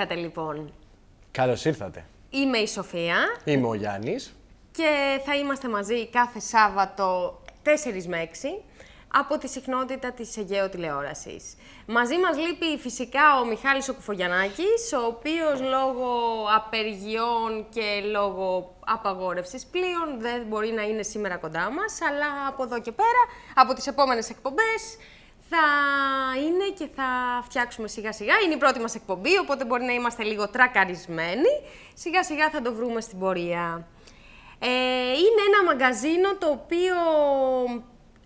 ήρθατε λοιπόν. Καλώς ήρθατε. Είμαι η Σοφία Είμαι ο Γιάννης. και θα είμαστε μαζί κάθε Σάββατο 4 με 6 από τη συχνότητα της Αιγαίου Τηλεόρασης. Μαζί μας λείπει φυσικά ο Μιχάλης ο Κουφογιαννάκης, ο οποίος λόγω απεργιών και λόγω απαγόρευσης πλοίων δεν μπορεί να είναι σήμερα κοντά μας, αλλά από εδώ και πέρα, από τις επόμενες εκπομπές, θα είναι και θα φτιάξουμε σιγά σιγά. Είναι η πρώτη μας εκπομπή, οπότε μπορεί να είμαστε λίγο τρακαρισμένοι. Σιγά σιγά θα το βρούμε στην πορεία. Ε, είναι ένα μαγκαζίνο το οποίο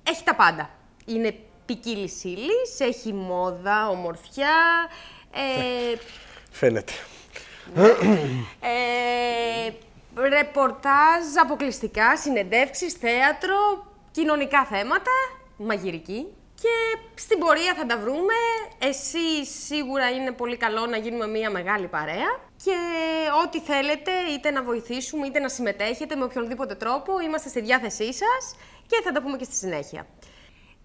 έχει τα πάντα. Είναι ποικίλη ύλη, έχει μόδα, ομορφιά, ε, Φαίνεται. ε, ρεπορτάζ αποκλειστικά, συνεντεύξεις, θέατρο, κοινωνικά θέματα, μαγειρική. Και στην πορεία θα τα βρούμε. Εσείς σίγουρα είναι πολύ καλό να γίνουμε μια μεγάλη παρέα. Και ό,τι θέλετε, είτε να βοηθήσουμε, είτε να συμμετέχετε με οποιονδήποτε τρόπο, είμαστε στη διάθεσή σας και θα τα πούμε και στη συνέχεια.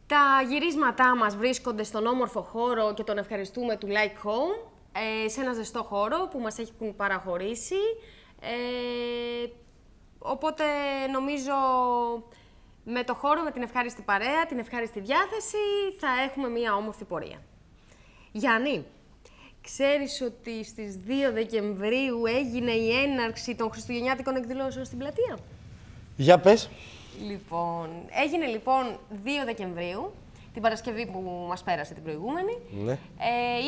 Τα γυρίσματά μας βρίσκονται στον όμορφο χώρο και τον ευχαριστούμε του Like Home, ε, σε ένα ζεστό χώρο που μας έχουν παραχωρήσει. Ε, οπότε νομίζω με το χώρο, με την ευχάριστη παρέα, την ευχάριστη διάθεση, θα έχουμε μία όμορφη πορεία. Γιάννη, ξέρεις ότι στις 2 Δεκεμβρίου έγινε η έναρξη των Χριστουγεννιάτικων εκδηλώσεων στην πλατεία; Για πες. Λοιπόν, έγινε λοιπόν 2 Δεκεμβρίου, την Παρασκευή που μας πέρασε την προηγούμενη, Ναι. ε,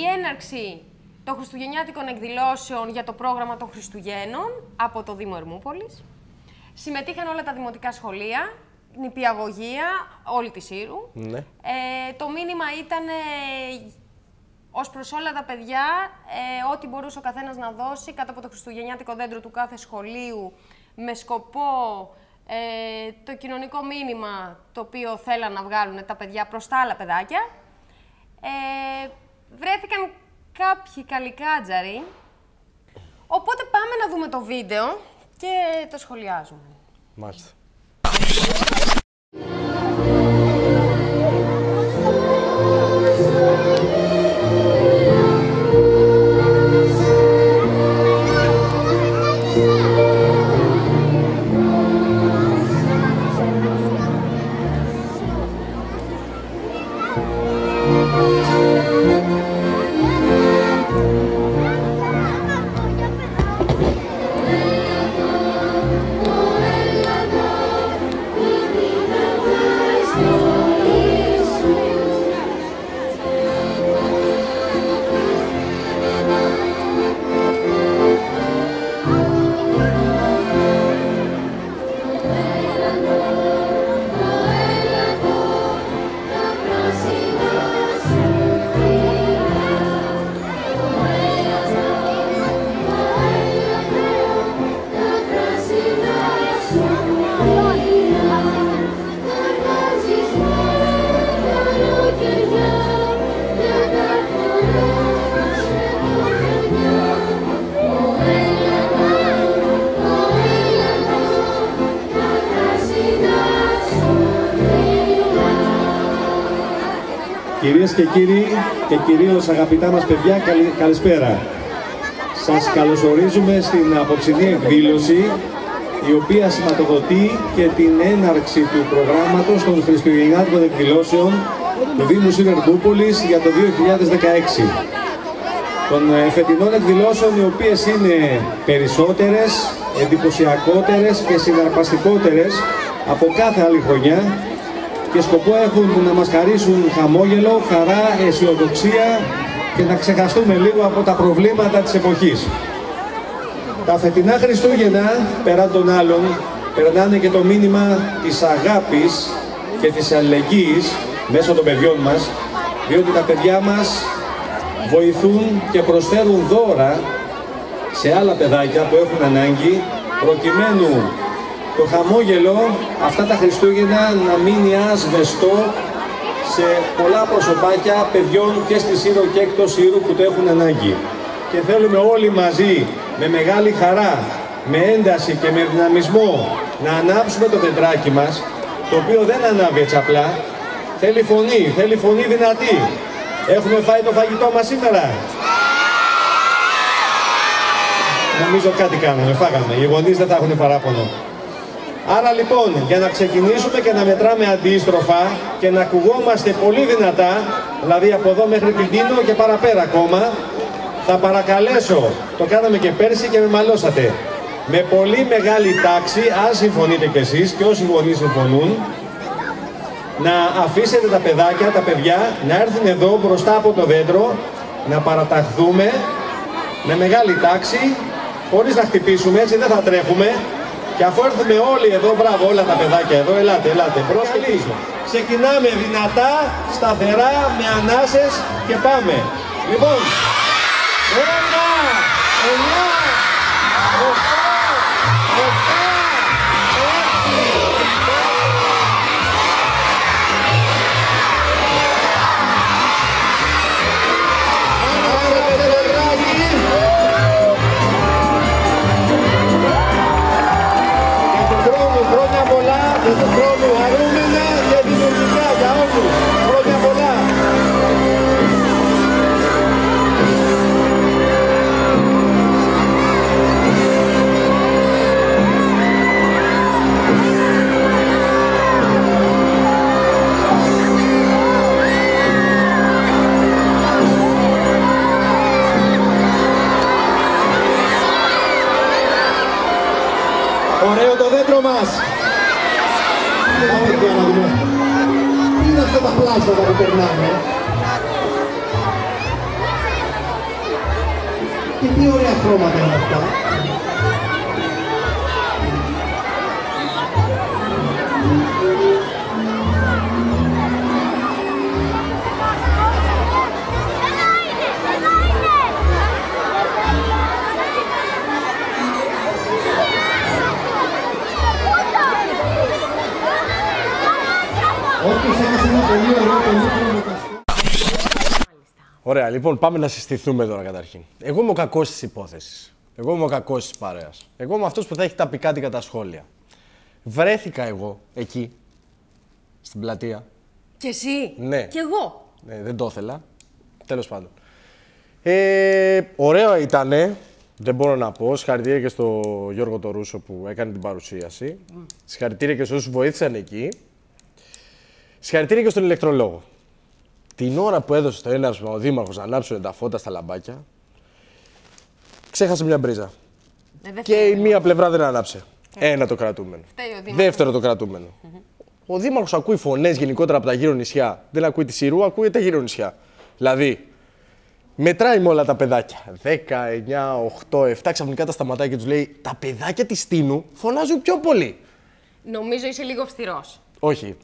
η έναρξη των Χριστουγεννιάτικων εκδηλώσεων για το πρόγραμμα των Χριστουγέννων από το Δήμο Ερμούπολης. Συμμετείχαν όλα τα δημοτικά σχολεία, νηπιαγωγεία, όλη τη Σύρου. Ναι. Ε, το μήνυμα ήταν ε, ως προς όλα τα παιδιά, ε, ό,τι μπορούσε ο καθένας να δώσει κάτω από το χριστουγεννιάτικο δέντρο του κάθε σχολείου με σκοπό ε, το κοινωνικό μήνυμα το οποίο θέλαν να βγάλουν τα παιδιά προς τα άλλα παιδάκια. Ε, βρέθηκαν κάποιοι καλικάτζαροι, οπότε πάμε να δούμε το βίντεο και το σχολιάζουμε. Μάλιστα. Κύριοι και κυρίως αγαπητά μας παιδιά, καλη- καλησπέρα. Σας καλωσορίζουμε στην απόψινή εκδήλωση η οποία σηματοδοτεί και την έναρξη του προγράμματος των Χριστουγεννιάτικων εκδηλώσεων του Δήμου Συνεργούπολης για το 2016. Των ε, φετινών εκδηλώσεων οι οποίες είναι περισσότερες, εντυπωσιακότερες και συναρπαστικότερες από κάθε άλλη χρονιά και σκοπό έχουν να μας χαρίσουν χαμόγελο, χαρά, αισιοδοξία και να ξεχαστούμε λίγο από τα προβλήματα της εποχής. Τα φετινά Χριστούγεννα, πέραν των άλλων, περνάνε και το μήνυμα της αγάπης και της αλληλεγγύης μέσω των παιδιών μας, διότι τα παιδιά μας βοηθούν και προσφέρουν δώρα σε άλλα παιδάκια που έχουν ανάγκη, προκειμένου το χαμόγελο αυτά τα Χριστούγεννα να μείνει άσβεστο σε πολλά προσωπάκια παιδιών και στη Σύρο και εκτός Σύρου που το έχουν ανάγκη. Και θέλουμε όλοι μαζί, με μεγάλη χαρά, με ένταση και με δυναμισμό, να ανάψουμε το δεντράκι μας, το οποίο δεν ανάβει έτσι απλά, θέλει φωνή, θέλει φωνή δυνατή. Έχουμε φάει το φαγητό μας σήμερα. Νομίζω κάτι κάναμε, φάγαμε. Οι γονείς δεν θα έχουν παράπονο. Άρα λοιπόν, για να ξεκινήσουμε και να μετράμε αντίστροφα και να ακουγόμαστε πολύ δυνατά, δηλαδή από εδώ μέχρι την Τίνο και παραπέρα ακόμα, θα παρακαλέσω, το κάναμε και πέρσι και με μαλώσατε, με πολύ μεγάλη τάξη, αν συμφωνείτε κι εσείς και όσοι γονείς συμφωνούν, να αφήσετε τα παιδάκια, τα παιδιά, να έρθουν εδώ μπροστά από το δέντρο, να παραταχθούμε με μεγάλη τάξη, χωρίς να χτυπήσουμε, έτσι δεν θα τρέχουμε. Και αφού έρθουμε όλοι εδώ, μπράβο όλα τα παιδάκια εδώ, ελάτε, ελάτε, μπρος και πίσω. Ξεκινάμε δυνατά, σταθερά, με ανάσες και πάμε. Λοιπόν, ένα, εννιά, τα πλάσματα που περνάμε. ε; Και τι ωραία χρώματα είναι αυτά. Πολύ ωραίο πολύ προβοκαστικό. Ωραία, λοιπόν, πάμε να συστηθούμε τώρα καταρχήν. Εγώ είμαι ο κακός της υπόθεσης. Εγώ είμαι ο κακός της παρέας. Εγώ είμαι αυτός που θα έχει τα πικάτικα τα σχόλια. Βρέθηκα εγώ εκεί, στην πλατεία. Και εσύ; Ναι. Και εγώ; Ναι, δεν το ήθελα. Τέλος πάντων. Ε, ωραίο ήτανε. Δεν μπορώ να πω. Συγχαρητήρια και στο Γιώργο Τορούσο που έκανε την παρουσίαση. Συγχαρητήρια και σε όσους βοήθησαν εκεί. Συγχαρητήρια και στον ηλεκτρολόγο. Την ώρα που έδωσε το έναυσμα ο Δήμαρχος να ανάψουν τα φώτα στα λαμπάκια, ξέχασε μια μπρίζα. Ε, δεν Και φταίει. η μία πλευρά δεν ανάψε. Ένα το κρατούμενο. Φταίει ο Δήμαρχος. Δεύτερο το κρατούμενο. Ο Δήμαρχος ακούει φωνές γενικότερα από τα γύρω νησιά. Δεν ακούει τη Συρού, ακούει τα γύρω νησιά. Δηλαδή, μετράει με όλα τα παιδάκια. 10, 9, 8, 7 ξαφνικά τα σταματάει και τους λέει: Τα παιδάκια της Τίνου φωνάζουν πιο πολύ. Νομίζω είσαι λίγο αυστηρός. Όχι.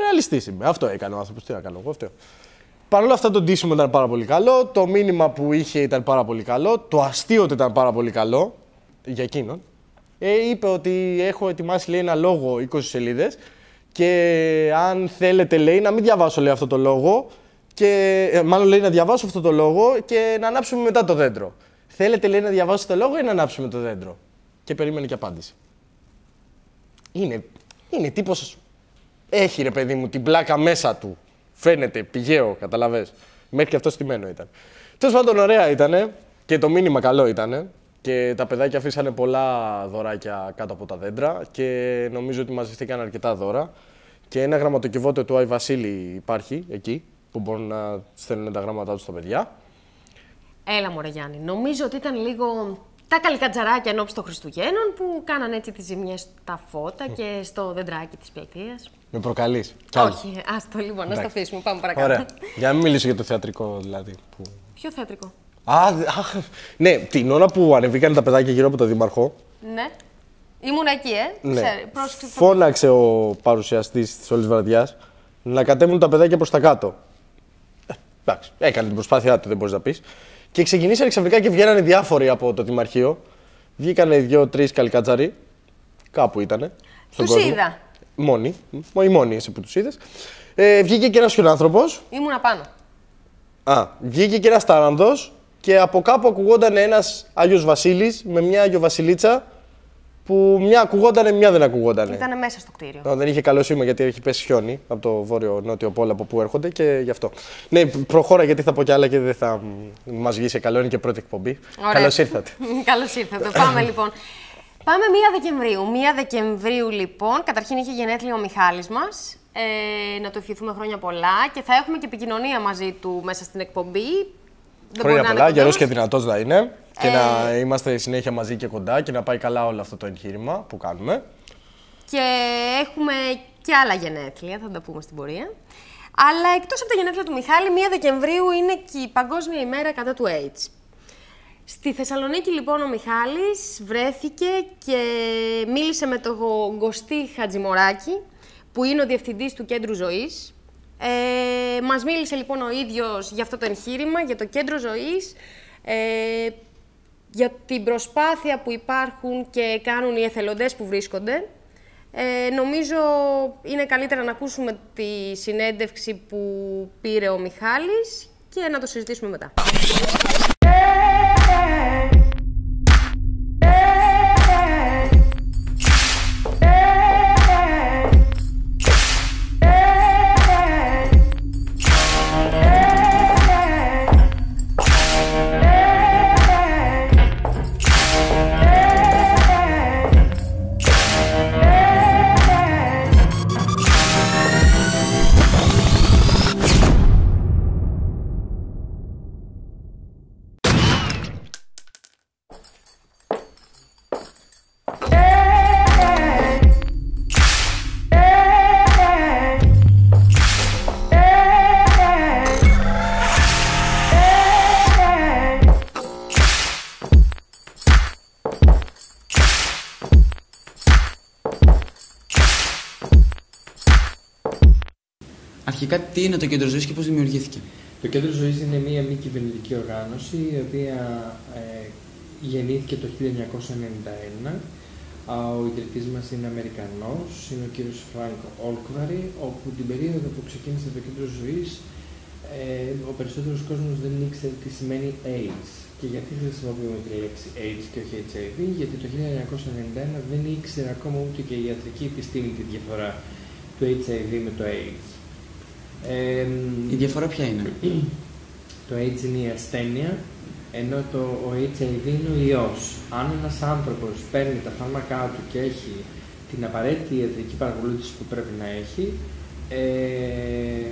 Ρεαλιστή είμαι. Αυτό έκανε ο άνθρωπος. Τι να κάνω εγώ αυτό. Παρ' όλα αυτά το ντύσιμο ήταν πάρα πολύ καλό. Το μήνυμα που είχε ήταν πάρα πολύ καλό. Το αστείο του ήταν πάρα πολύ καλό για εκείνον. Ε, είπε ότι έχω ετοιμάσει λέει, ένα λόγο 20 σελίδες και αν θέλετε λέει να μην διαβάσω λέει, αυτό το λόγο και ε, μάλλον λέει να διαβάσω αυτό το λόγο και να ανάψουμε μετά το δέντρο. Θέλετε λέει να διαβάσω το λόγο ή να ανάψουμε το δέντρο; Και περίμενε και απάντηση. Είναι, είναι τύπος έχει ρε παιδί μου την πλάκα μέσα του. Φαίνεται, πηγαίο, καταλαβες. Μέχρι και αυτός στημένο ήταν. Τέλος πάντων, ωραία ήταν και το μήνυμα καλό ήταν. Και τα παιδάκια αφήσανε πολλά δωράκια κάτω από τα δέντρα και νομίζω ότι μαζευτήκαν αρκετά δώρα. Και ένα γραμματοκιβώτιο του Άι Βασίλη υπάρχει εκεί, που μπορούν να στέλνουν τα γράμματά τους στα παιδιά. Έλα μωρέ Γιάννη, νομίζω ότι ήταν λίγο τα καλικατζαράκια ενώπιση των Χριστουγέννων που κάνανε έτσι τις ζημιές στα φώτα και στο δεντράκι της πλατείας. Με προκαλείς. Όχι, άστο λοιπόν, να στο αφήσουμε, πάμε παρακάτω. Ωραία. Για να μην μιλήσω για το θεατρικό δηλαδή. Που... Ποιο θέατρικο. Α, δε- αχ, ναι, την ώρα που ανεβήκαν τα παιδάκια γύρω από τον Δήμαρχο, Ναι. Ήμουν εκεί, ε. Ναι. Ξέρει, πρόσεξε. θα- Φώναξε ο παρουσιαστής της όλης βραδιάς να κατέβουν τα παιδάκια προς τα κάτω. Ε, εντάξει, έκανε την προσπάθειά του, δεν μπορείς να πεις. Και ξεκινήσανε ξαφνικά και βγαίνανε διάφοροι από το Δημαρχείο. Βγήκανε δύο-τρει καλικάτζαροι. Κάπου ήτανε. Στον Τους κόσμο. είδα. Μόνοι. Μ- Οι μόνοι εσύ που τους είδες. Ε, βγήκε και ένας χιονάνθρωπος. Ήμουν απάνω. Α, βγήκε και ένας τάρανδο και από κάπου ακουγόταν ένας Άγιος Βασίλης με μια Άγιο Βασιλίτσα που μια ακουγότανε, μια δεν ακουγότανε. Ήταν μέσα στο κτίριο. No, δεν είχε καλό σήμα γιατί έχει πέσει χιόνι από το βόρειο-νότιο πόλο από που έρχονται και γι' αυτό. Ναι, προχώρα γιατί θα πω κι άλλα και δεν θα μας βγει σε καλό. Είναι και πρώτη εκπομπή. Καλώς ήρθατε. Καλώς ήρθατε. Πάμε λοιπόν. Πάμε 1 Δεκεμβρίου. 1 Δεκεμβρίου λοιπόν, καταρχήν είχε γενέθλια ο Μιχάλης μας. Ε, να του ευχηθούμε χρόνια πολλά και θα έχουμε και επικοινωνία μαζί του μέσα στην εκπομπή. Δεν χρόνια πολλά, γερός και δυνατός να είναι και ε... να είμαστε συνέχεια μαζί και κοντά και να πάει καλά όλο αυτό το εγχείρημα που κάνουμε. Και έχουμε και άλλα γενέθλια, θα τα πούμε στην πορεία. Αλλά εκτός από τα γενέθλια του Μιχάλη, 1 Δεκεμβρίου είναι και η Παγκόσμια ημέρα κατά του AIDS. Στη Θεσσαλονίκη λοιπόν ο Μιχάλης βρέθηκε και μίλησε με τον Γκοστή Χατζημοράκη, που είναι ο διευθυντής του Κέντρου Ζωής. Ε, μας μίλησε λοιπόν ο ίδιος για αυτό το εγχείρημα, για το Κέντρο Ζωής, ε, για την προσπάθεια που υπάρχουν και κάνουν οι εθελοντές που βρίσκονται. Ε, νομίζω είναι καλύτερα να ακούσουμε τη συνέντευξη που πήρε ο Μιχάλης και να το συζητήσουμε μετά. Τι είναι το Κέντρο Ζωής και πώς δημιουργήθηκε. Το Κέντρο Ζωής είναι μια μη κυβερνητική οργάνωση η οποία ε, γεννήθηκε το 1991. Ο ιδρυτής μας είναι Αμερικανός, είναι ο κύριος Φρανκ Όλκβαρη, όπου την περίοδο που ξεκίνησε το Κέντρο Ζωής ε, ο περισσότερος κόσμος δεν ήξερε τι σημαίνει AIDS. Και γιατί χρησιμοποιούμε τη λέξη AIDS και όχι HIV, γιατί το 1991 δεν ήξερε ακόμα ούτε και η ιατρική επιστήμη τη διαφορά του HIV με το AIDS. Η διαφορά ποια είναι; Το AIDS είναι η ασθένεια, ενώ το, ο HIV είναι ο ιός. Αν ένας άνθρωπος παίρνει τα φάρμακά του και έχει την απαραίτητη ιατρική παρακολούθηση που πρέπει να έχει, ε,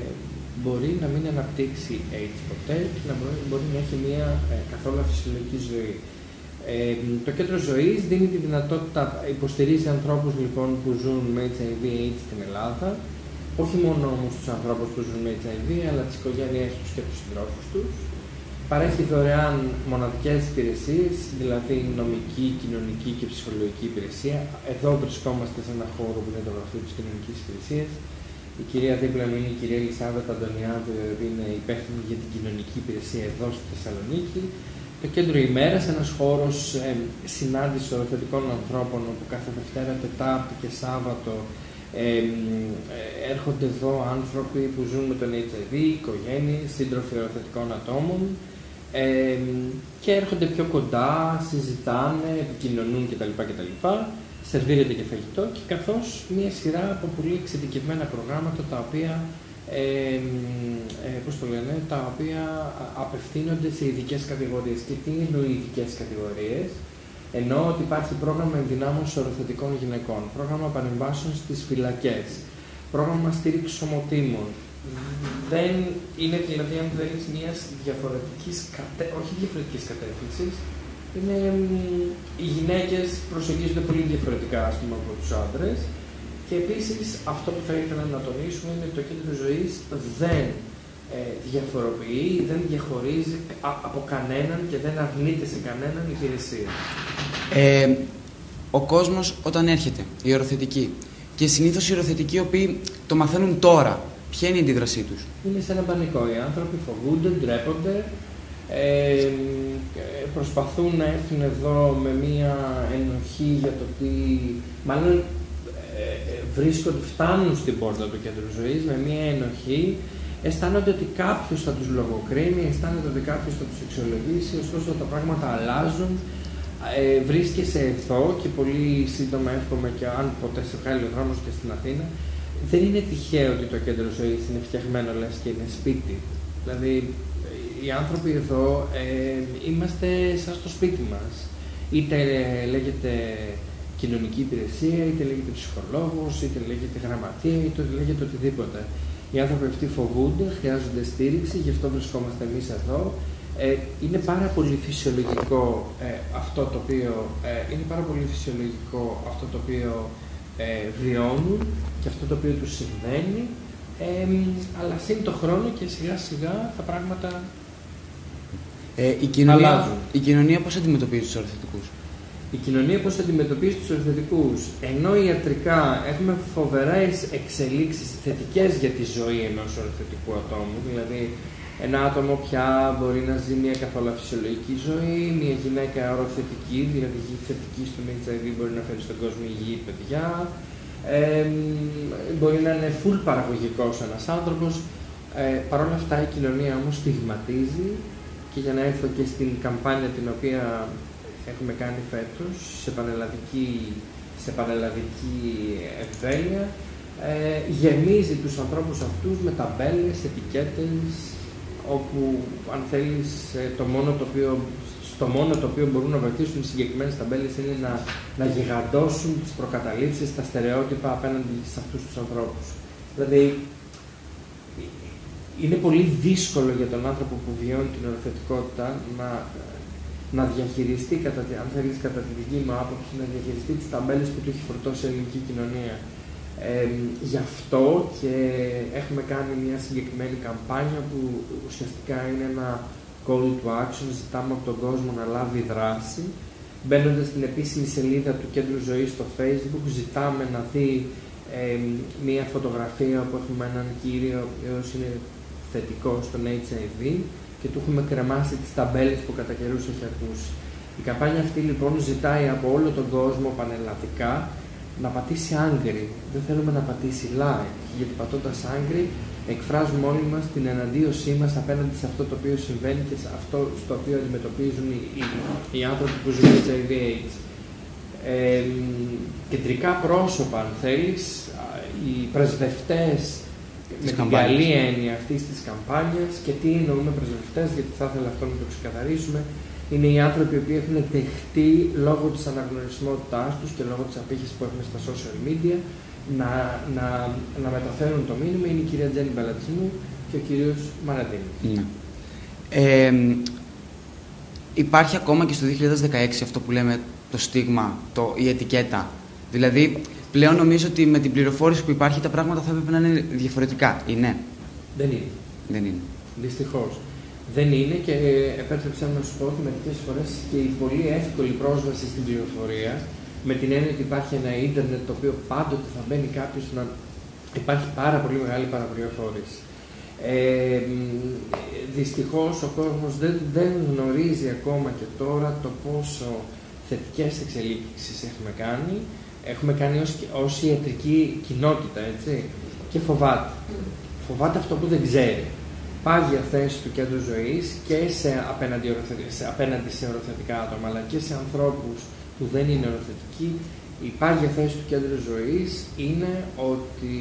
μπορεί να μην αναπτύξει AIDS ποτέ και να μπορεί, μπορεί να έχει μια ε, καθόλου φυσιολογική ζωή. Ε, το κέντρο ζωής δίνει τη δυνατότητα, υποστηρίζει ανθρώπους λοιπόν που ζουν με HIV-AIDS στην Ελλάδα, όχι μόνο όμως τους ανθρώπους που ζουν με HIV, αλλά τις οικογένειές τους και τους συντρόφους τους. Παρέχει δωρεάν μοναδικές υπηρεσίες, δηλαδή νομική, κοινωνική και ψυχολογική υπηρεσία. Εδώ βρισκόμαστε σε ένα χώρο που είναι το γραφείο της κοινωνικής υπηρεσίας. Η κυρία δίπλα μου είναι η κυρία Ελισάβετ Αντωνιάδου, η οποία είναι υπεύθυνη για την κοινωνική υπηρεσία εδώ στη Θεσσαλονίκη. Το κέντρο ημέρας, ένας χώρος ε, συνάντησης οροθετικών ανθρώπων, όπου κάθε Δευτέρα, Τετάρτη και Σάββατο ε, έρχονται εδώ άνθρωποι που ζουν με τον HIV, οικογένειες, σύντροφοι οροθετικών ατόμων ε, και έρχονται πιο κοντά, συζητάνε, επικοινωνούν κτλ. κτλ. Σερβίρεται και φαγητό και καθώς μία σειρά από πολύ εξειδικευμένα προγράμματα τα οποία ε, ε, πώς το λένε, τα οποία απευθύνονται σε ειδικές κατηγορίες. Και τι είναι οι ειδικές κατηγορίες, ενώ ότι υπάρχει πρόγραμμα ενδυνάμωσης οροθετικών γυναικών, πρόγραμμα παρεμβάσεων στις φυλακές, πρόγραμμα στήριξης ομοτήμων. Δεν είναι δηλαδή, αν θέλει, μια διαφορετική, κατε... όχι διαφορετική κατεύθυνση, είναι οι γυναίκες προσεγγίζονται πολύ διαφορετικά ας πούμε, από τους άντρες. Και επίσης αυτό που θα ήθελα να τονίσουμε είναι ότι το κέντρο ζωής δεν ε, διαφοροποιεί, δεν διαχωρίζει από κανέναν και δεν αρνείται σε κανέναν υπηρεσία. Ε, ο κόσμος όταν έρχεται, οι οροθετικοί, και συνήθως οι οροθετικοί οι οποίοι το μαθαίνουν τώρα, ποια είναι η αντίδρασή τους; Είναι σε ένα πανικό. Οι άνθρωποι φοβούνται, ντρέπονται, ε, προσπαθούν να έρθουν εδώ με μία ενοχή για το τι... Μάλλον ε, ε, βρίσκονται, φτάνουν στην πόρτα του κέντρου ζωής με μία ενοχή αισθάνονται ότι κάποιος θα τους λογοκρίνει, αισθάνονται ότι κάποιος θα τους αξιολογήσει, ωστόσο τα πράγματα αλλάζουν. Ε, βρίσκεσαι εδώ και πολύ σύντομα εύχομαι και αν ποτέ σε βγάλει ο δρόμος και στην Αθήνα, δεν είναι τυχαίο ότι το κέντρο ζωής είναι φτιαγμένο λες και είναι σπίτι. Δηλαδή, οι άνθρωποι εδώ ε, είμαστε σαν στο σπίτι μας. Είτε λέγεται κοινωνική υπηρεσία, είτε λέγεται ψυχολόγος, είτε λέγεται γραμματεία, είτε λέγεται οτιδήποτε. Οι άνθρωποι αυτοί φοβούνται, χρειάζονται στήριξη, γι' αυτό βρισκόμαστε εμείς εδώ. Ε, είναι πάρα πολύ φυσιολογικό ε, αυτό το οποίο ε, είναι πάρα πολύ φυσιολογικό αυτό το οποίο ε, βιώνουν και αυτό το οποίο τους συμβαίνει ε, αλλά σύν το χρόνο και σιγά σιγά τα πράγματα ε, η, κοινωνία, αλλάζουν. η κοινωνία πώς αντιμετωπίζει τους ορθωτικούς. Η κοινωνία πώς αντιμετωπίζει τους ορθωτικούς. Ενώ ιατρικά έχουμε φοβερές εξελίξεις θετικές για τη ζωή ενός ορθωτικού ατόμου, δηλαδή ένα άτομο πια μπορεί να ζει μια καθόλου φυσιολογική ζωή, μια γυναίκα οροθετική, δηλαδή θετική στον HIV μπορεί να φέρει στον κόσμο υγιή παιδιά, ε, μπορεί να είναι full παραγωγικός ένας άνθρωπος. Ε, Παρ' όλα αυτά η κοινωνία όμως στιγματίζει και για να έρθω και στην καμπάνια την οποία έχουμε κάνει φέτος σε πανελλαδική, σε πανελλαδική εμβέλεια, ε, γεμίζει τους ανθρώπους αυτούς με ταμπέλες, ετικέτες, όπου αν θέλεις ε, το μόνο το οποίο, στο μόνο το οποίο μπορούν να βοηθήσουν οι συγκεκριμένες ταμπέλες είναι να, να γιγαντώσουν τις προκαταλήψεις, τα στερεότυπα απέναντι σε αυτούς τους ανθρώπους. Δηλαδή, είναι πολύ δύσκολο για τον άνθρωπο που βιώνει την οροθετικότητα να, να διαχειριστεί, κατά, τη- αν θέλεις κατά τη δική μου άποψη, να διαχειριστεί τις ταμπέλες που του έχει φορτώσει η ελληνική κοινωνία. Ε, γι' αυτό και έχουμε κάνει μια συγκεκριμένη καμπάνια που ουσιαστικά είναι ένα call to action, ζητάμε από τον κόσμο να λάβει δράση. Μπαίνοντας στην επίσημη σελίδα του Κέντρου Ζωής στο Facebook, ζητάμε να δει ε, μια φωτογραφία που έχουμε έναν κύριο ο οποίος είναι θετικός στον HIV και του έχουμε κρεμάσει τις ταμπέλες που κατά καιρούς έχει ακούσει. Η καμπάνια αυτή λοιπόν ζητάει από όλο τον κόσμο πανελλαδικά να πατήσει άγκρι. Δεν θέλουμε να πατήσει like, γιατί πατώντας άγκρι εκφράζουμε όλοι μας την εναντίωσή μας απέναντι σε αυτό το οποίο συμβαίνει και σε αυτό στο οποίο αντιμετωπίζουν οι, οι, οι άνθρωποι που ζουν με HIV AIDS. Ε, κεντρικά πρόσωπα, αν θέλεις, α, οι πρεσβευτές με την καμπάνιας. καλή έννοια αυτής της καμπάνιας και τι εννοούμε πρεσβευτέ, γιατί θα ήθελα αυτό να το ξεκαθαρίσουμε. Είναι οι άνθρωποι οι οποίοι έχουν δεχτεί λόγω της αναγνωρισιμότητάς τους και λόγω της απήχησης που έχουμε στα social media να, να, να μεταφέρουν το μήνυμα. Είναι η κυρία Τζέννη Μπαλατσινού και ο κύριος Μαραντίνη. Ναι. Ε, υπάρχει ακόμα και στο 2016 αυτό που λέμε το στίγμα, το, η ετικέτα. Δηλαδή, πλέον νομίζω ότι με την πληροφόρηση που υπάρχει τα πράγματα θα έπρεπε να είναι διαφορετικά. Είναι. Δεν είναι. Δεν είναι. Δυστυχώς. Δεν είναι και επέτρεψα να σου πω ότι μερικές φορές και η πολύ εύκολη πρόσβαση στην πληροφορία, με την έννοια ότι υπάρχει ένα ίντερνετ το οποίο πάντοτε θα μπαίνει κάποιος να. Υπάρχει πάρα πολύ μεγάλη παραπληροφόρηση. Ε, δυστυχώς ο κόσμος δεν, δεν γνωρίζει ακόμα και τώρα το πόσο θετικές εξελίξεις έχουμε κάνει. Έχουμε κάνει ως, ως ιατρική κοινότητα, έτσι, και φοβάται. Φοβάται αυτό που δεν ξέρει. Πάγια θέση του κέντρου ζωής και σε απέναντι, οροθε- σε, απέναντι σε οροθετικά άτομα, αλλά και σε ανθρώπους που δεν είναι οροθετικοί. Η πάγια θέση του κέντρου ζωής είναι ότι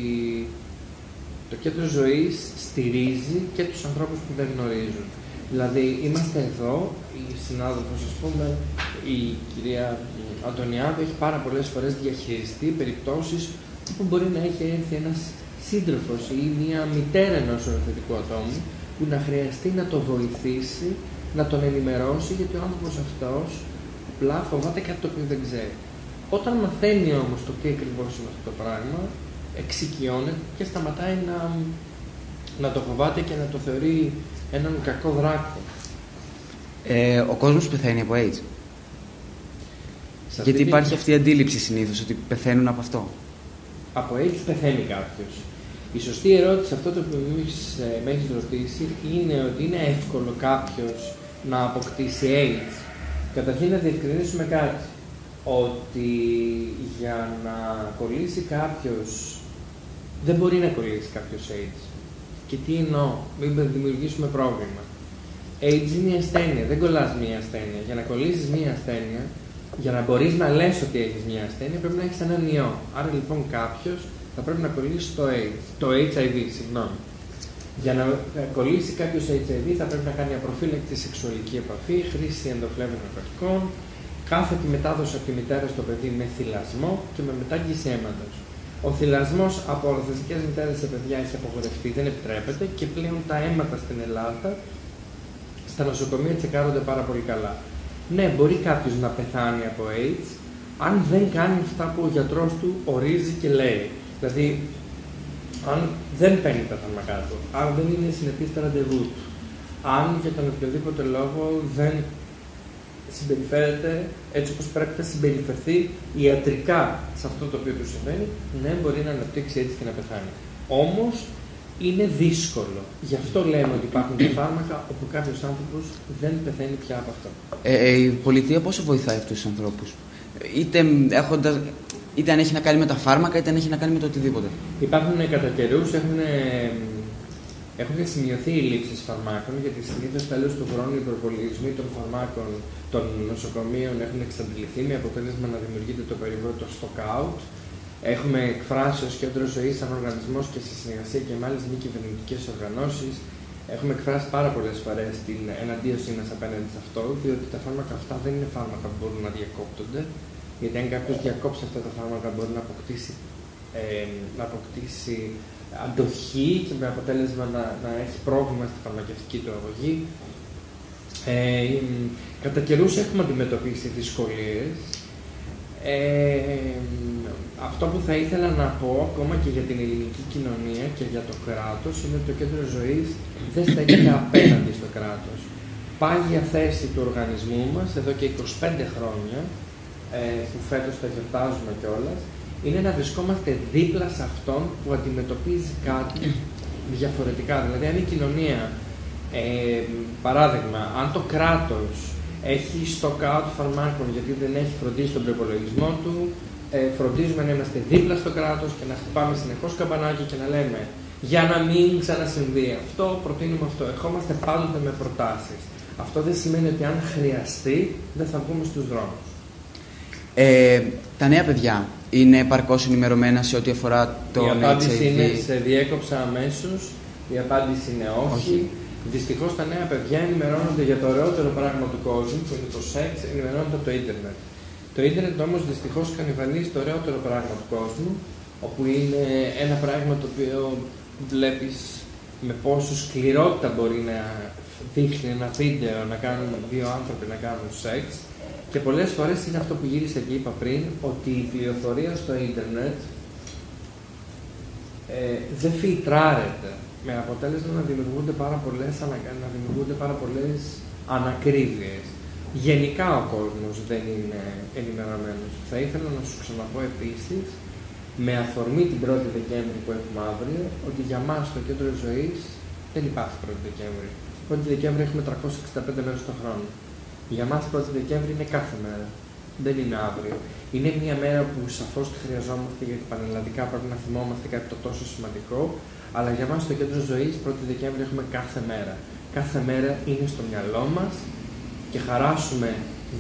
το κέντρο ζωής στηρίζει και τους ανθρώπους που δεν γνωρίζουν. Δηλαδή, είμαστε εδώ, η συνάδελφος, ας πούμε, η κυρία Αντωνιάδου έχει πάρα πολλές φορές διαχειριστεί περιπτώσεις που μπορεί να έχει έρθει ένας σύντροφος ή μια μητέρα ενός οροθετικού ατόμου που να χρειαστεί να το βοηθήσει, να τον ενημερώσει, γιατί ο άνθρωπος αυτός απλά φοβάται κάτι το οποίο δεν ξέρει. Όταν μαθαίνει όμως το τι ακριβώς είναι αυτό το πράγμα, εξοικειώνεται και σταματάει να, να το φοβάται και να το θεωρεί έναν κακό δράκο. Ε, ο κόσμος πεθαίνει από AIDS. Σε αυτή Γιατί την- υπάρχει αυτή η αντίληψη συνήθως ότι πεθαίνουν από αυτό. Από AIDS πεθαίνει κάποιος. Η σωστή ερώτηση, αυτό το που με έχεις, ε, με έχεις ρωτήσει, είναι ότι είναι εύκολο κάποιος να αποκτήσει AIDS. Καταρχήν να διευκρινίσουμε κάτι. Ότι για να κολλήσει κάποιος, δεν μπορεί να κολλήσει κάποιος AIDS. Και τι εννοώ, μην δημιουργήσουμε πρόβλημα. AIDS είναι η ασθένεια, δεν κολλάς μία ασθένεια. Για να κολλήσεις μία ασθένεια, Για να μπορείς να λες ότι έχεις μια ασθένεια, πρέπει να έχεις έναν ιό. Άρα λοιπόν κάποιος θα πρέπει να κολλήσει το AIDS, το HIV, συγγνώμη. Για να ε, κολλήσει κάποιος HIV θα πρέπει να κάνει απροφύλακτη σεξουαλική επαφή, χρήση ενδοφλέβων ναρκωτικών, κάθε τη μετάδοση από τη μητέρα στο παιδί με θυλασμό και με μετάγγιση αίματος. Ο θυλασμός από οροθετικέ μητέρε σε παιδιά έχει απογορευτεί, δεν επιτρέπεται και πλέον τα αίματα στην Ελλάδα στα νοσοκομεία τσεκάρονται πάρα πολύ καλά. Ναι, μπορεί κάποιος να πεθάνει από AIDS αν δεν κάνει αυτά που ο γιατρός του ορίζει και λέει. Δηλαδή, αν δεν παίρνει τα φάρμακά του, αν δεν είναι συνεπής στα ραντεβού του, αν για τον οποιοδήποτε λόγο δεν συμπεριφέρεται έτσι όπως πρέπει να συμπεριφερθεί ιατρικά σε αυτό το οποίο του συμβαίνει, ναι, μπορεί να αναπτύξει έτσι και να πεθάνει. Όμως είναι δύσκολο. Γι' αυτό λέμε ότι υπάρχουν και φάρμακα όπου κάποιος άνθρωπος δεν πεθαίνει πια από αυτό. Ε, ε, η πολιτεία πόσο βοηθάει αυτούς τους ανθρώπους, είτε, έχοντας, είτε αν έχει να κάνει με τα φάρμακα, είτε αν έχει να κάνει με το οτιδήποτε. Υπάρχουν κατά καιρούς, έχουν, έχουν σημειωθεί οι λήψεις φαρμάκων, γιατί συνήθως τέλο του χρόνου οι προπολογισμοί των φαρμάκων των νοσοκομείων έχουν εξαντληθεί με αποτέλεσμα να δημιουργείται το περιβόητο stock out Έχουμε εκφράσει ως κέντρο ζωής σαν οργανισμός και σε συνεργασία και με άλλε μη κυβερνητικές οργανώσεις. Έχουμε εκφράσει πάρα πολλές φορές την εναντίωσή μας απέναντι σε αυτό, διότι τα φάρμακα αυτά δεν είναι φάρμακα που μπορούν να διακόπτονται. Γιατί αν κάποιος διακόψει αυτά τα φάρμακα, μπορεί να αποκτήσει, ε, να αποκτήσει αντοχή και με αποτέλεσμα να, να έχει πρόβλημα στη φαρμακευτική του αγωγή. Ε, κατά καιρούς έχουμε αντιμετωπίσει δυσκολίες. Ε, αυτό που θα ήθελα να πω ακόμα και για την ελληνική κοινωνία και για το κράτος είναι ότι το κέντρο ζωής δεν στέκεται απέναντι στο κράτος. Πάγια θέση του οργανισμού μας εδώ και 25 χρόνια, ε, που φέτος θα γιορτάζουμε κιόλας, είναι να βρισκόμαστε δίπλα σε αυτόν που αντιμετωπίζει κάτι διαφορετικά. Δηλαδή αν η κοινωνία, ε, παράδειγμα, αν το κράτος έχει στο out φαρμάκων γιατί δεν έχει φροντίσει τον προπολογισμό του, ε, φροντίζουμε να είμαστε δίπλα στο κράτος και να χτυπάμε συνεχώς καμπανάκι και να λέμε για να μην ξανασυμβεί αυτό, προτείνουμε αυτό. Ερχόμαστε πάντοτε με προτάσεις. Αυτό δεν σημαίνει ότι αν χρειαστεί δεν θα βγούμε στους δρόμους. Ε, τα νέα παιδιά είναι επαρκώς ενημερωμένα σε ό,τι αφορά το Η απάντηση είναι σε διέκοψα αμέσως. Η απάντηση είναι όχι. όχι. Δυστυχώς τα νέα παιδιά ενημερώνονται για το ωραιότερο πράγμα του κόσμου, που είναι το σεξ, ενημερώνονται από το ίντερνετ. Το ίντερνετ όμως δυστυχώς κανιβαλίζει το ωραιότερο πράγμα του κόσμου, όπου είναι ένα πράγμα το οποίο βλέπεις με πόσο σκληρότητα μπορεί να δείχνει ένα βίντεο να κάνουν δύο άνθρωποι να κάνουν σεξ και πολλές φορές είναι αυτό που γύρισε και είπα πριν, ότι η πληροφορία στο ίντερνετ ε, δεν φιλτράρεται με αποτέλεσμα να δημιουργούνται πάρα πολλές, να δημιουργούνται πάρα πολλές ανακρίβειες. Γενικά ο κόσμος δεν είναι ενημερωμένος. Θα ήθελα να σου ξαναπώ επίσης, με αφορμή την 1η Δεκέμβρη που έχουμε αύριο, ότι για μας το κέντρο ζωής δεν υπάρχει 1η Δεκέμβρη. 1η Δεκέμβρη έχουμε 365 μέρες το χρόνο. Για μας 1η Δεκέμβρη είναι κάθε μέρα. Δεν είναι αύριο. Είναι μια μέρα που σαφώς τη χρειαζόμαστε γιατί πανελλαδικά πρέπει να θυμόμαστε κάτι το τόσο σημαντικό. Αλλά για μας το κέντρο ζωής 1η Δεκέμβρη έχουμε κάθε μέρα. Κάθε μέρα είναι στο μυαλό μας και χαράσουμε,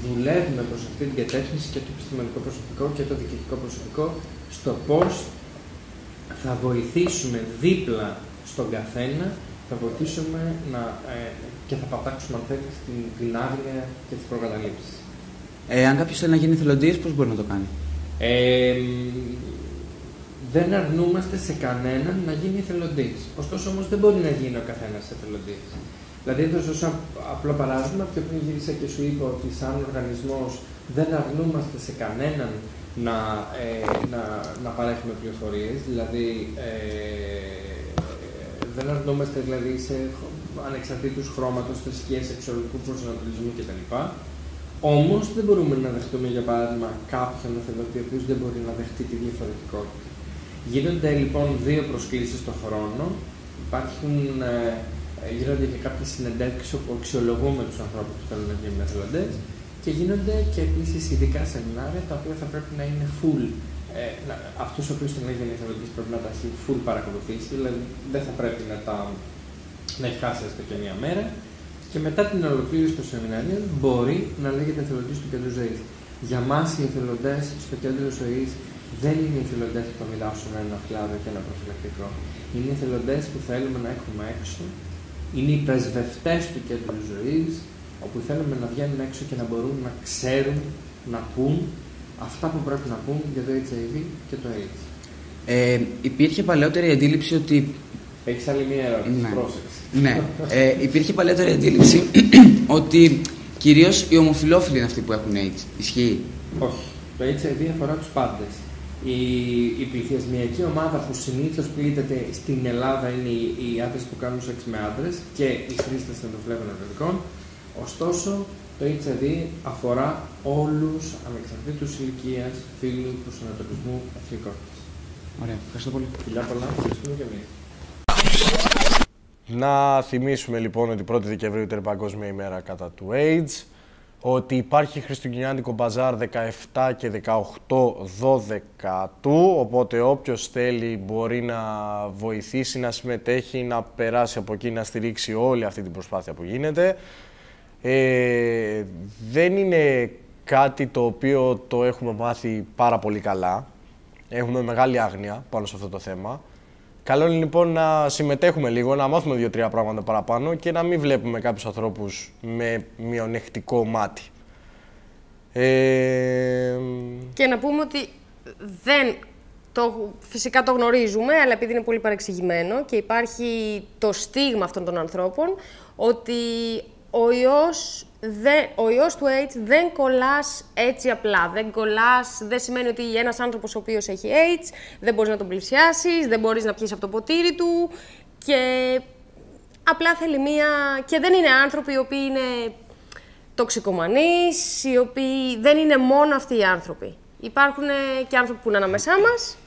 δουλεύουμε προς αυτή την κατεύθυνση και το επιστημονικό προσωπικό και το διοικητικό προσωπικό στο πώς θα βοηθήσουμε δίπλα στον καθένα, θα βοηθήσουμε να, ε, και θα πατάξουμε αν θέλετε στην, την άγρια και τις προκαταλήψεις. Ε, αν κάποιος θέλει να γίνει εθελοντής, πώς μπορεί να το κάνει; Ε, δεν αρνούμαστε σε κανέναν να γίνει εθελοντής. Ωστόσο όμως δεν μπορεί να γίνει ο καθένας εθελοντής. Δηλαδή, θα δώσω ένα απλό παράδειγμα. Πιο πριν γύρισα και σου είπα ότι, σαν οργανισμός, δεν αρνούμαστε σε κανέναν να, ε, να, να παρέχουμε πληροφορίες. Δηλαδή, ε, δεν αρνούμαστε δηλαδή, σε ανεξαρτήτου χρώματος, θρησκείας, σεξουαλικού προσανατολισμού κτλ. Όμως δεν μπορούμε να δεχτούμε, για παράδειγμα, κάποιον εθελοντή ο οποίο δεν μπορεί να δεχτεί τη διαφορετικότητα. Γίνονται λοιπόν δύο προσκλήσεις το χρόνο. Υπάρχουν ε, ε, γίνονται και κάποιες συνεντεύξεις όπου αξιολογούμε τους ανθρώπους που θέλουν να γίνουν εθελοντέ και γίνονται και επίσης ειδικά σεμινάρια τα οποία θα πρέπει να είναι full. Ε, αυτού ο οποίος θέλει να γίνει εθελοντή πρέπει να τα έχει full παρακολουθήσει, δηλαδή δεν θα πρέπει να, τα, να έχει χάσει έστω και μία μέρα. Και μετά την ολοκλήρωση των σεμιναρίων μπορεί να λέγεται εθελοντής του κέντρου ζωής. Για μας οι εθελοντές στο κέντρο ζωής δεν είναι οι εθελοντές που θα μοιράσουν ένα φλάδο και ένα προφυλακτικό. Είναι οι εθελοντές που θέλουμε να έχουμε έξω. Είναι οι πρεσβευτές του κέντρου ζωής, όπου θέλουμε να βγαίνουν έξω και να μπορούν να ξέρουν, να πούν αυτά που πρέπει να πούν για το HIV και το AIDS. Ε, υπήρχε παλαιότερη αντίληψη ότι Έχεις άλλη μία ερώτηση. Ναι. Πρόσεξε. Ναι. Ε, υπήρχε παλαιότερη αντίληψη ότι κυρίως οι ομοφυλόφιλοι είναι αυτοί που έχουν AIDS. Ισχύει; Όχι. Το HIV αφορά τους πάντες. Η, η πληθυσμιακή ομάδα που συνήθως πλήττεται στην Ελλάδα είναι οι, οι άντρες που κάνουν σεξ με άντρες και οι χρήστες ενδοφλέβων ενεργών. Ωστόσο, το HIV αφορά όλους ανεξαρτήτως ηλικίας, φίλους, προσανατολισμού, εθνικότητα. Ωραία. Ευχαριστώ πολύ. Φιλιά πολλά, ευχαριστούμε και εμείς. Να θυμίσουμε λοιπόν ότι 1η Δεκεμβρίου ήταν η Παγκόσμια ημέρα κατά του AIDS, ότι υπάρχει Χριστουγεννιάτικο Μπαζάρ 17 και 18 12 του, οπότε όποιος θέλει μπορεί να βοηθήσει, να συμμετέχει, να περάσει από εκεί, να στηρίξει όλη αυτή την προσπάθεια που γίνεται. Ε, δεν είναι κάτι το οποίο το έχουμε μάθει πάρα πολύ καλά. Έχουμε μεγάλη άγνοια πάνω σε αυτό το θέμα. Καλό είναι λοιπόν να συμμετέχουμε λίγο, να μάθουμε δύο-τρία πράγματα παραπάνω και να μην βλέπουμε κάποιους ανθρώπους με μειονεκτικό μάτι. Ε, Και να πούμε ότι δεν. Το, φυσικά το γνωρίζουμε, αλλά επειδή είναι πολύ παρεξηγημένο και υπάρχει το στίγμα αυτών των ανθρώπων ότι ο ιός, δεν, ο ιός του AIDS δεν κολλάς έτσι απλά. Δεν κολλάς, δεν σημαίνει ότι ένας άνθρωπος ο οποίος έχει AIDS δεν μπορείς να τον πλησιάσεις, δεν μπορείς να πιεις από το ποτήρι του και απλά θέλει μία... και δεν είναι άνθρωποι οι οποίοι είναι τοξικομανείς, οι οποίοι δεν είναι μόνο αυτοί οι άνθρωποι. Υπάρχουν ε, και άνθρωποι που είναι ανάμεσά μας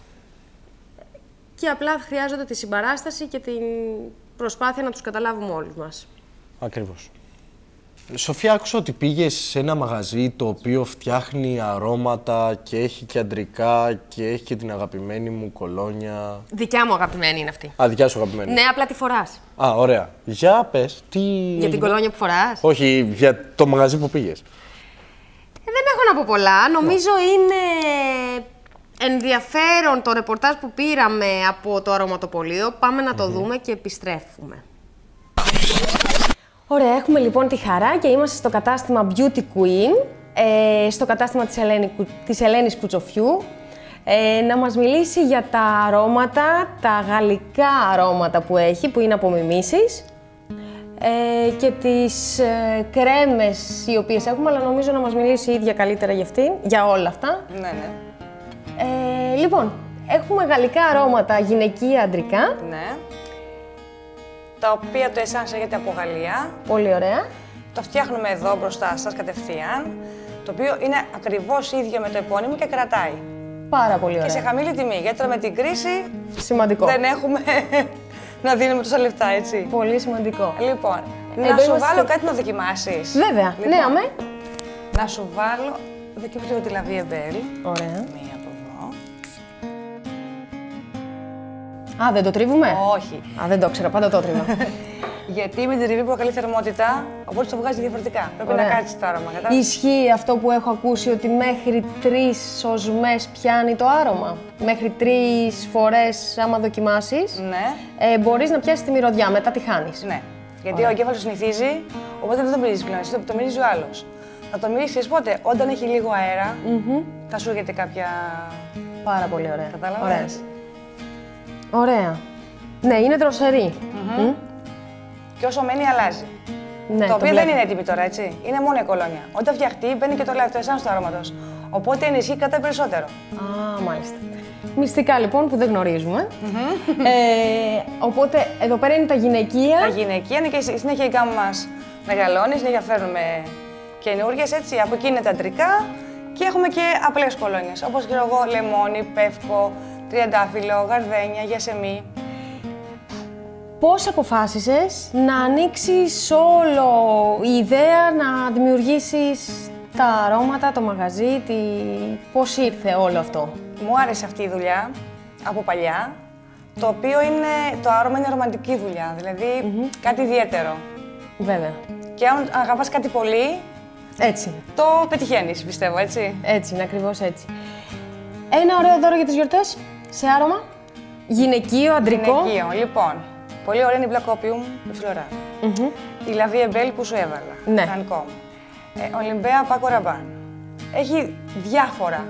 και απλά χρειάζονται τη συμπαράσταση και την προσπάθεια να τους καταλάβουμε όλοι μας. Ακριβώς. Σοφία, άκουσα ότι πήγες σε ένα μαγαζί το οποίο φτιάχνει αρώματα και έχει και αντρικά και έχει και την αγαπημένη μου κολόνια. Δικιά μου αγαπημένη είναι αυτή. Α, δικιά σου αγαπημένη. Ναι, απλά τη φοράς. Α, ωραία. Για πες, τι... Για την κολόνια που φοράς; Όχι, για το μαγαζί που πήγες. Ε, δεν έχω να πω πολλά. Νομίζω είναι ενδιαφέρον το ρεπορτάζ που πήραμε από το αρωματοπολείο. Πάμε να το δούμε και επιστρέφουμε. Ωραία, έχουμε λοιπόν τη χαρά και είμαστε στο κατάστημα Beauty Queen, ε, στο κατάστημα της, Ελένη, Κου- της Ελένης Κουτσοφιού, ε, να μας μιλήσει για τα αρώματα, τα γαλλικά αρώματα που έχει, που είναι απομιμήσεις, ε, και τις ε, κρέμες οι οποίες έχουμε, αλλά νομίζω να μας μιλήσει η ίδια καλύτερα για αυτή, για όλα αυτά. Ναι, ναι. Ε, λοιπόν, έχουμε γαλλικά αρώματα γυναικεία, αντρικά, ναι. Τα οποία το essence έρχεται από Γαλλία. πολύ ωραία. Το φτιάχνουμε εδώ μπροστά σας κατευθείαν. Το οποίο είναι ακριβώς ίδιο με το επώνυμο και κρατάει. Πάρα πολύ Και σε ωραία. χαμηλή τιμή. Γιατί τώρα με την κρίση Σημαντικό. δεν έχουμε να δίνουμε τόσα λεφτά, έτσι. Πολύ σημαντικό. Λοιπόν, να Εδώ σου είμαστε- βάλω κάτι να δοκιμάσεις. Βέβαια, Λοιπόν, ναι, αμέ. Να σου βάλω, δοκιμάσαι λίγο τη λαβή Μπέλ. Ωραία. Μία Α, δεν το τρίβουμε; Όχι. Α, δεν το ήξερα, πάντα το τρίβα. Γιατί με την τριβή προκαλεί θερμότητα, οπότε το βγάζει διαφορετικά. Πρέπει Ωραία. να κάτσεις το άρωμα, κατάλαβες; Ισχύει αυτό που έχω ακούσει ότι μέχρι τρεις οσμέ πιάνει το άρωμα. Μέχρι τρεις φορές, άμα δοκιμάσεις, Ναι, ε, μπορείς να πιάσεις τη μυρωδιά. Μετά τη χάνεις. ναι. Γιατί ο εγκέφαλος συνηθίζει, οπότε δεν το μυρίζεις πλέον. Εσύ το, το μυρίζει ο άλλος. Θα το μυρίσεις πότε, όταν έχει λίγο αέρα, θα σου έρχεται κάποια. Πάρα πολύ ωραία. Κατάλαβες; Ωραία. Ωραία. Ναι, είναι δροσερή. Μμ. Και όσο μένει, αλλάζει. Ναι, το οποίο δεν βλέπω. είναι έτοιμη τώρα, έτσι. Είναι μόνο η κολόνια. Όταν φτιαχτεί, μπαίνει και το λάδι, το εσάν του αρώματος. Οπότε ενισχύει κατά περισσότερο. Α, μάλιστα. Μυστικά λοιπόν που δεν γνωρίζουμε. ε, οπότε εδώ πέρα είναι τα γυναικεία. Τα γυναικεία είναι και στη συνέχεια η γκάμα μας μεγαλώνει, συνέχεια φέρνουμε καινούριε έτσι. Από εκεί είναι τα αντρικά και έχουμε και απλές κολόνιες. Όπως και εγώ, λεμόνι, πεύκο, τριαντάφυλλο, γαρδένια, γιασεμί. Πώς αποφάσισες να ανοίξεις όλο η ιδέα να δημιουργήσεις τα αρώματα, το μαγαζί, τι... πώς ήρθε όλο αυτό; Μου άρεσε αυτή η δουλειά από παλιά. Το οποίο είναι, το άρωμα είναι ρομαντική δουλειά, δηλαδή κάτι ιδιαίτερο. Βέβαια. Και αν αγαπάς κάτι πολύ, Έτσι είναι. το πετυχαίνεις, πιστεύω, έτσι. Έτσι είναι, ακριβώς έτσι. Ένα ωραίο δώρο για τις γιορτές, σε άρωμα. Γυναικείο, αντρικό. Γυναικείο. Λοιπόν, πολύ ωραία είναι η Black Opium του Φλωρά. Η La Vie Est Belle που σου έβαλα. Ναι. Lancome. Ε, Olympéa Paco Rabanne. Έχει διάφορα.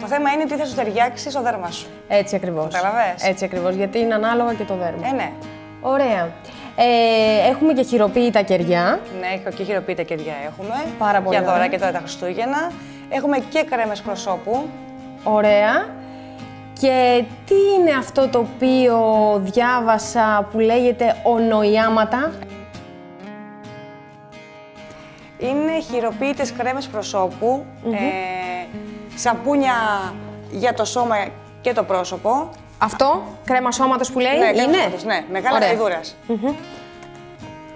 Το θέμα είναι τι θα σου ταιριάξει στο δέρμα σου. Έτσι ακριβώς. Κατάλαβες; Έτσι ακριβώς, γιατί είναι ανάλογα και το δέρμα. Ε, ναι. Ωραία. Ε, έχουμε και χειροποίητα κεριά. Ναι, έχω και χειροποίητα κεριά έχουμε. Πάρα πολύ Για δώρα ωραία. και τώρα τα Χριστούγεννα. Έχουμε και κρέμες προσώπου. Ωραία. Και τι είναι αυτό το οποίο διάβασα που λέγεται ονοϊάματα. Είναι χειροποίητες κρέμες προσώπου, ε, σαπούνια για το σώμα και το πρόσωπο. Αυτό, κρέμα σώματος που λέει, ναι, κρέμες είναι; σώματος, ναι, μεγάλα Ωραία. γαϊδούρας.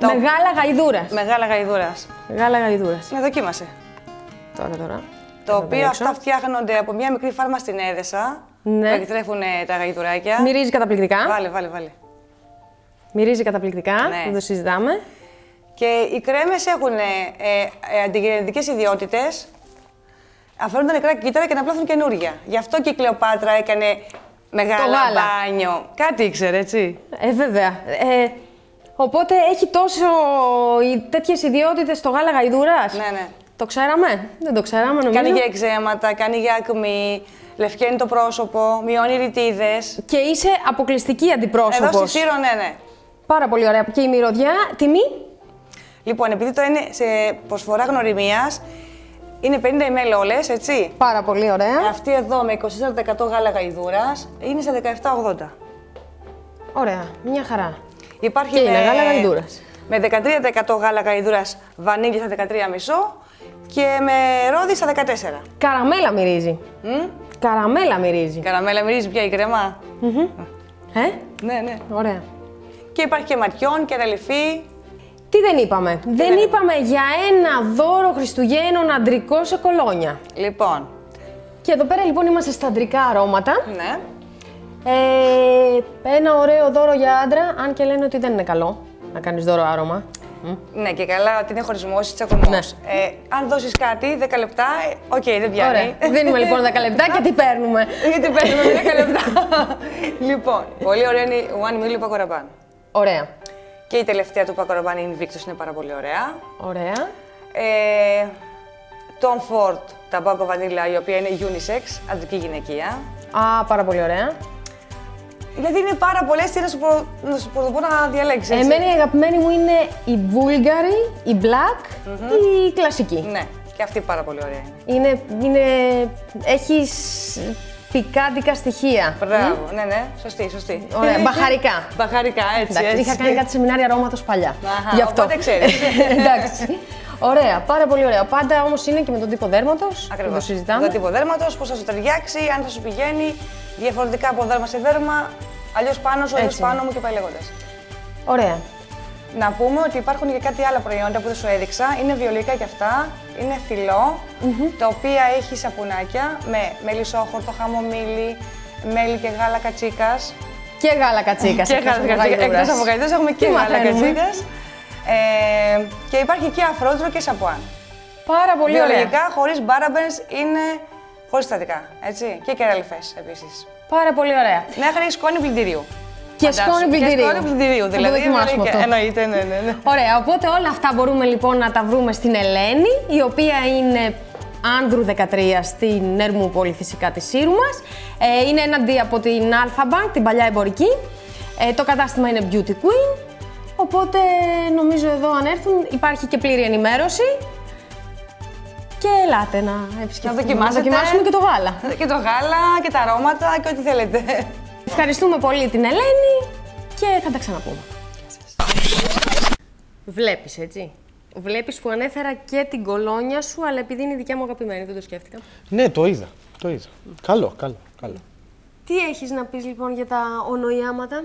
Το- Μεγάλα γαϊδούρας. Μεγάλα γαϊδούρας. Μεγάλα γαϊδούρας. Ναι, δοκίμασε. Τώρα, τώρα. Το Θα οποίο διαλέξω. αυτά φτιάχνονται από μια μικρή φάρμα στην Έδεσα, Ναι. που εκτρέφουν τα γαϊδουράκια. Μυρίζει καταπληκτικά. Βάλε, βάλε, βάλε. Μυρίζει καταπληκτικά, Ναι. δεν το συζητάμε. Και οι κρέμες έχουν ε, ε, αντιγενετικές ιδιότητες, αφαιρούν τα νεκρά κύτταρα και να πλάθουν καινούρια. Γι' αυτό και η Κλεοπάτρα έκανε μεγάλα γάλα. μπάνιο. Κάτι ήξερε, έτσι. Ε, βέβαια. Ε, οπότε έχει τόσο οι τέτοιες ιδιότητες στο γάλα γαϊδούρας; Ναι, ναι. Το ξέραμε, δεν το ξέραμε νομίζω. Κάνει για εξαίματα, κάνει για ακμή, λευκαίνει το πρόσωπο, μειώνει ρητίδες. Και είσαι αποκλειστική αντιπρόσωπος. Εδώ στη Σύρο, ναι, ναι. Πάρα πολύ ωραία. Και η μυρωδιά, τιμή; Λοιπόν, επειδή το είναι σε προσφορά γνωριμίας, είναι 50 ml όλες, έτσι. Πάρα πολύ ωραία. Αυτή εδώ με 24% γάλα γαϊδούρας είναι σε 17,80. Ωραία, μια χαρά. Υπάρχει Και είναι με, γάλα γαϊδούρας. Με 13% γάλα γαϊδούρας βανίλια στα 13,5 και με ρόδι στα 14. Καραμέλα μυρίζει. Μμ. Καραμέλα μυρίζει. Καραμέλα μυρίζει πια η κρέμα. Ε, Ναι, ναι. ωραία. Και υπάρχει και ματιόν και ρελιφή. Τι δεν είπαμε; δεν είπαμε για ένα δώρο Χριστουγέννων αντρικό σε κολόνια. Λοιπόν, Και εδώ πέρα λοιπόν είμαστε στα αντρικά αρώματα. ναι. Ε, ένα ωραίο δώρο για άντρα, αν και λένε ότι δεν είναι καλό να κάνεις δώρο άρωμα. Ναι, και καλά ότι είναι χωρισμός ή τσακωμό. Ναι. Ε, αν δώσεις κάτι, 10 λεπτά, ε, οκ, δεν πιάνει. Ωραία. Δίνουμε λοιπόν 10 λεπτά και τι παίρνουμε. Γιατί παίρνουμε 10 λεπτά. λοιπόν, πολύ ωραία είναι η One Million Paco Rabanne. Ωραία. Και η τελευταία του Paco Rabanne, η Invictus, είναι πάρα πολύ ωραία. Ωραία. Ε, Tom Ford, ταμπάκο βανίλα, η οποία είναι unisex, αντρική γυναικεία. Α, πάρα πολύ ωραία. Δηλαδή είναι πάρα πολλές τι να σου, προ... να σου προτείνω να διαλέξεις. Εμένα η αγαπημένη μου είναι η Bulgari, η Black, η κλασική. Ναι, και αυτή πάρα πολύ ωραία είναι. Είναι, είναι, έχει σ- πικάντικα στοιχεία. Μπράβο, ναι, ναι, σωστή, σωστή. Ωραία, μπαχαρικά. Μπαχαρικά, έτσι. Εντάξει, έτσι. είχα κάνει κάτι σεμινάρια αρώματος παλιά. Αχα, Γι' αυτό. οπότε ξέρεις. Εντάξει. Ωραία, πάρα πολύ ωραία. Πάντα όμως είναι και με τον τύπο δέρματος. Ακριβώς. Δεν το συζητάμε. Το τύπο δέρματος, πώς θα σου ταιριάξει, αν θα σου πηγαίνει διαφορετικά από δέρμα σε δέρμα, αλλιώς πάνω σου, αλλιώ Έτσι. πάνω μου και πάει λέγοντας. Ωραία. Να πούμε ότι υπάρχουν και κάτι άλλα προϊόντα που δεν σου έδειξα. Είναι βιολικά κι αυτά. Είναι φυλλό, τα οποία έχει σαπουνάκια με μελισσόχορτο, χαμομήλι, μέλι και γάλα κατσίκας. Και γάλα κατσίκας. Και γάλα κατσίκας. Εκτός από γαϊδούρας έχουμε και Τι γάλα μαθαίνουμε; κατσίκας. Ε, και υπάρχει και αφρόλουτρο και σαμπουάν. Πάρα πολύ ωραία. Βιολογικά, χωρίς parabens, είναι χωρίς στατικά. Έτσι. Και κηραλοιφές επίσης. Πάρα πολύ ωραία. Μέχρι σκόνη πλυντηρίου. Και Φαντάσου. σκόνη πλυντηρίου. Και σκόνη πλυντηρίου. Θα το Δηλαδή, δοκιμάσουμε βιολογικά. αυτό. Εννοείται, ναι, ναι, ναι. Ωραία, οπότε όλα αυτά μπορούμε λοιπόν να τα βρούμε στην Ελένη, η οποία είναι Άνδρου 13 στην Ερμούπολη φυσικά της Σύρου μας. Ε, είναι έναντι από την Alpha Bank, την παλιά εμπορική. Ε, το κατάστημα είναι Beauty Queen. Οπότε νομίζω εδώ αν έρθουν υπάρχει και πλήρη ενημέρωση. Και ελάτε να επισκεφτούμε, Να δοκιμάσετε. δοκιμάσουμε και το γάλα. Και το γάλα και τα αρώματα και ό,τι θέλετε. Ευχαριστούμε πολύ την Ελένη και θα τα ξαναπούμε. Βλέπεις, έτσι. Βλέπεις που ανέφερα και την κολόνια σου, αλλά επειδή είναι η δικιά μου αγαπημένη, δεν το σκέφτηκα. Ναι, το είδα. Το είδα. Καλό, καλό, καλό. Τι έχεις να πεις λοιπόν για τα ονοϊάματα;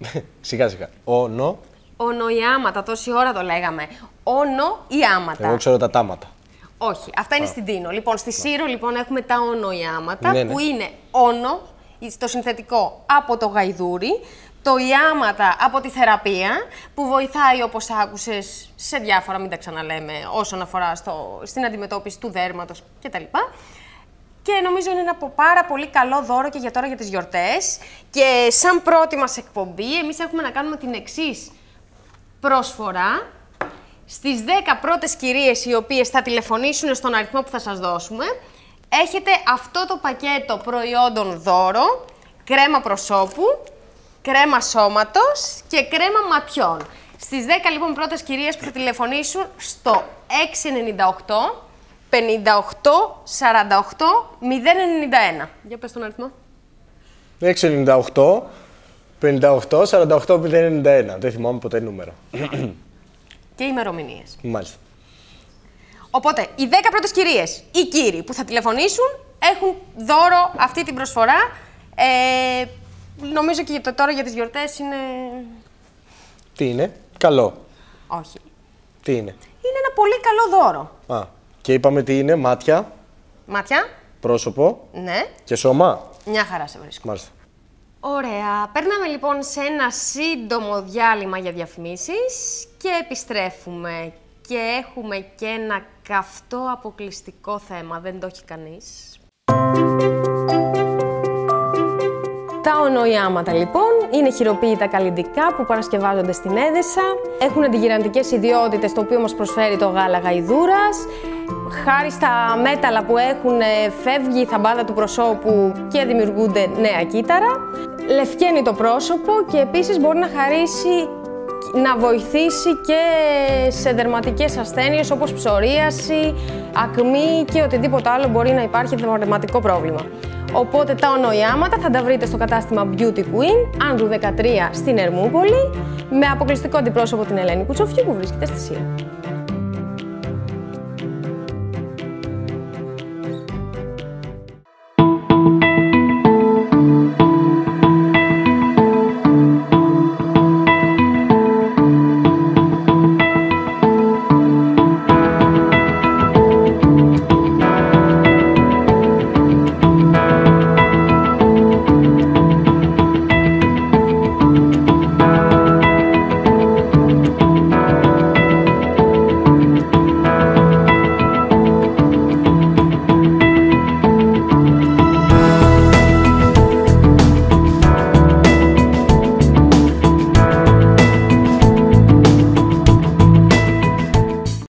σιγά σιγά. Ο, νο, Ονοϊάματα, τόση ώρα το λέγαμε. Όνο ή άματα. εγώ ξέρω τα τάματα. Όχι, αυτά είναι στην Τίνο. Λοιπόν, στη Σύρο λοιπόν έχουμε τα ονοϊάματα Ναι, ναι. που είναι όνο, στο συνθετικό από το γαϊδούρι αυτοϊάματα από τη θεραπεία που βοηθάει όπως άκουσες σε διάφορα, μην τα ξαναλέμε, όσον αφορά στο, στην αντιμετώπιση του δέρματος κτλ. Και νομίζω είναι ένα από πάρα πολύ καλό δώρο και για τώρα για τις γιορτές. Και σαν πρώτη μας εκπομπή, εμείς έχουμε να κάνουμε την εξής προσφορά στις 10 πρώτες κυρίες οι οποίες θα τηλεφωνήσουν στον αριθμό που θα σας δώσουμε. Έχετε αυτό το πακέτο προϊόντων δώρο, κρέμα προσώπου, κρέμα σώματος και κρέμα ματιών. Στις 10 λοιπόν πρώτες κυρίες που θα τηλεφωνήσουν στο 698 58 48 091. Για πες τον αριθμό. 698 58 48 091. Δεν θυμάμαι ποτέ νούμερο. Και ημερομηνίες. Μάλιστα. Οπότε, οι 10 πρώτες κυρίες ή κύριοι που θα τηλεφωνήσουν έχουν δώρο αυτή την προσφορά. Ε, νομίζω και για το τώρα για τις γιορτές είναι... Τι είναι, καλό. Όχι. Τι είναι; Είναι ένα πολύ καλό δώρο. Α, και είπαμε τι είναι, μάτια, Μάτια. πρόσωπο Ναι. και σώμα. Μια χαρά σε βρίσκω. Μάλιστα. Ωραία. Παίρναμε λοιπόν σε ένα σύντομο διάλειμμα για διαφημίσεις και επιστρέφουμε. Και έχουμε και ένα καυτό αποκλειστικό θέμα. Δεν το έχει κανείς. Τα ονοϊάματα λοιπόν είναι χειροποίητα καλλιντικά που παρασκευάζονται στην Έδεσα. Έχουν αντιγυραντικές ιδιότητες το οποίο μας προσφέρει το γάλα γαϊδούρας. Χάρη στα μέταλλα που έχουν ε, φεύγει η θαμπάδα του προσώπου και δημιουργούνται νέα κύτταρα. Λευκαίνει το πρόσωπο και επίσης μπορεί να χαρίσει να βοηθήσει και σε δερματικές ασθένειες όπως ψωρίαση, ακμή και οτιδήποτε άλλο μπορεί να υπάρχει δερματικό πρόβλημα. Οπότε τα ονοϊάματα θα τα βρείτε στο κατάστημα Beauty Queen, Άνδρου 13 στην Ερμούπολη, με αποκλειστικό αντιπρόσωπο την Ελένη Κουτσοφιού που βρίσκεται στη Σία.